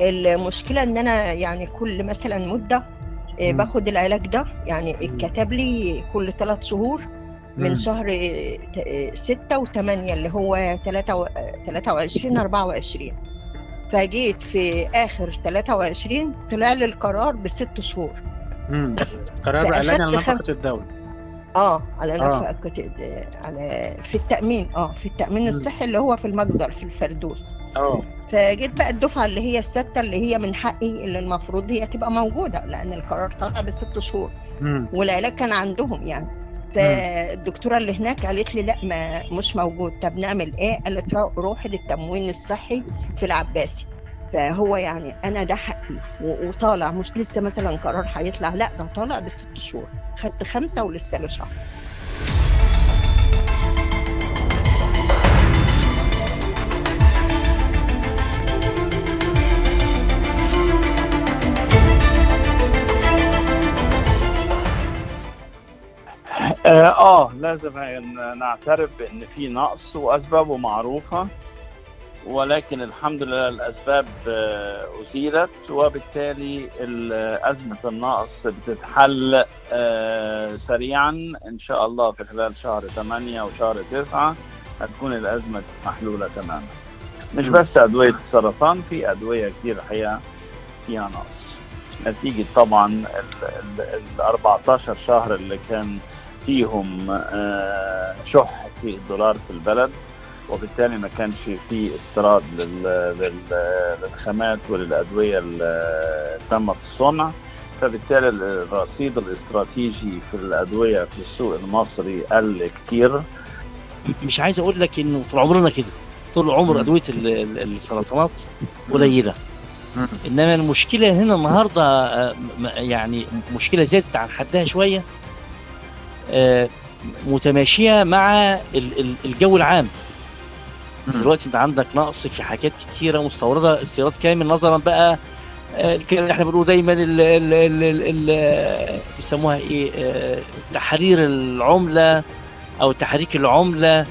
المشكلة إن أنا يعني كل مثلا مدة آه،. باخد العلاج ده يعني. اتكتب لي كل ثلاث شهور من مم. شهر آه، آه، ستة وثمانية اللي هو تلاتة و- آه، تلاتة وعشرين أربعة وعشرين فجيت في آخر تلاتة وعشرين طلع لي القرار بست شهور. قرار علاج على فأخدت نفقة الدولة آه على. نفقة آه، على في التأمين آه في التأمين مم. الصحي اللي هو في المجزر في الفردوس. آه. فجيت بقى الدفعة اللي هي الستة اللي هي من حقي اللي المفروض هي تبقى موجودة لأن القرار طلع بست شهور. مم. والعلاج كان عندهم يعني. فالدكتورة اللي هناك قالت لي لا ما مش موجود. طب نعمل إيه؟ قالت رو- روحي للتموين الصحي في العباسي. فهو يعني أنا ده حقي. وطالع مش لسه مثلا قرار هيطلع لا ده طالع بست شهور. خدت خمسة ولسه له شهر. آه آه، لازم نعترف بإن في نقص واسبابه معروفه ولكن الحمد لله الأسباب آه، ازيلت وبالتالي ال- ازمه النقص بتتحل آه، سريعا. إن شاء الله في خلال شهر 8 وشهر 9 هتكون الأزمة محلولة تماما. مش بس أدوية السرطان في أدوية كتير الحقيقة فيها نقص. نتيجة طبعا ال 14 شهر اللي كان فيهم آه، شح في الدولار في البلد. وبالتالي ما كانش في استيراد لل- لل- للخامات وللأدوية اللي تمت الصنع فبالتالي الرصيد الاستراتيجي في الأدوية في السوق المصري قل كتير مش عايز أقول لك إنه طول عمرنا كده طول عمر. أدوية ال- ال- السرطانات قليلة. إنما المشكلة هنا النهارده آه، يعني مشكلة زادت عن حدها شوية آه، متماشية مع ال- ال- الجو العام. دلوقتي انت عندك نقص في حاجات كتيرة مستوردة. استيراد كامل نظرا بقى آه، الكلام اللي إحنا بنقوله دايما ال- ال- ال- ال- بيسموها إيه؟ آه، تحرير العملة أو تحريك العملة.